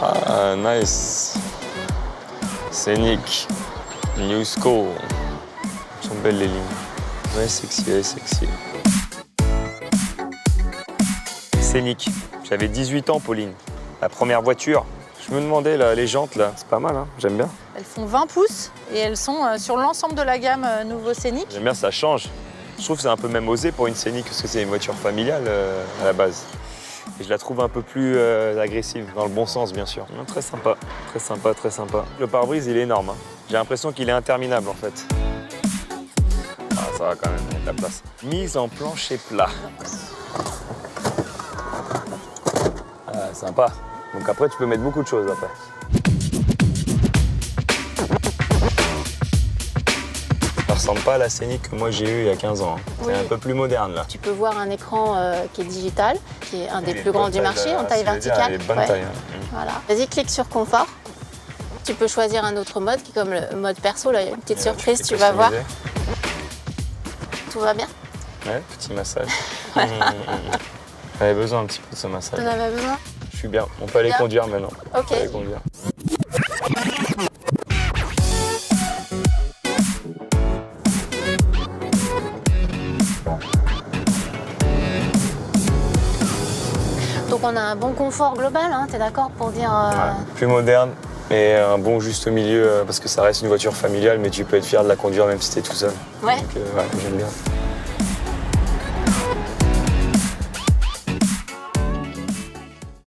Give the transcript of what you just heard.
Ah, nice. Scénic. New School. Sont belles les lignes. Ouais, sexy, ouais, sexy. Scénic. J'avais 18 ans, Pauline. La première voiture. Je me demandais, là, les jantes, là, c'est pas mal, hein j'aime bien. Elles font 20 pouces et elles sont euh, sur l'ensemble de la gamme euh, nouveau scénic. J'aime bien, ça change. Je trouve que c'est un peu même osé pour une Scénic, parce que c'est une voiture familiale euh, à la base. Et je la trouve un peu plus euh, agressive, dans le bon sens, bien sûr. Non, très sympa, très sympa, très sympa. Le pare-brise, il est énorme. hein. J'ai l'impression qu'il est interminable, en fait. Ah, ça va quand même, il y a de la place. Mise en plancher plat. Ah, sympa. Donc après, tu peux mettre beaucoup de choses après. Ressemble pas à la Scénic que moi j'ai eue il y a 15 ans. hein. C'est un peu plus moderne là. Tu peux voir un écran euh, qui est digital, qui est un des plus grands du marché, en taille dire, verticale. Bonne Ouais. taille. hein. Voilà. Vas-y, clique sur confort. Tu peux choisir un autre mode, qui est comme le mode perso. Là, il y a une petite là, surprise, tu vas voir. Tout va bien? Ouais, petit massage. Mmh, mmh. J'avais besoin un petit peu de ce massage. T'en avais besoin? Je suis bien. On peut aller Bien. conduire maintenant. Ok. On peut aller conduire. Donc on a un bon confort global, hein, t'es d'accord pour dire... euh, Ouais. Plus moderne et un bon juste milieu euh, parce que ça reste une voiture familiale mais tu peux être fier de la conduire même si t'es tout seul. Ouais. Donc euh, ouais, j'aime bien.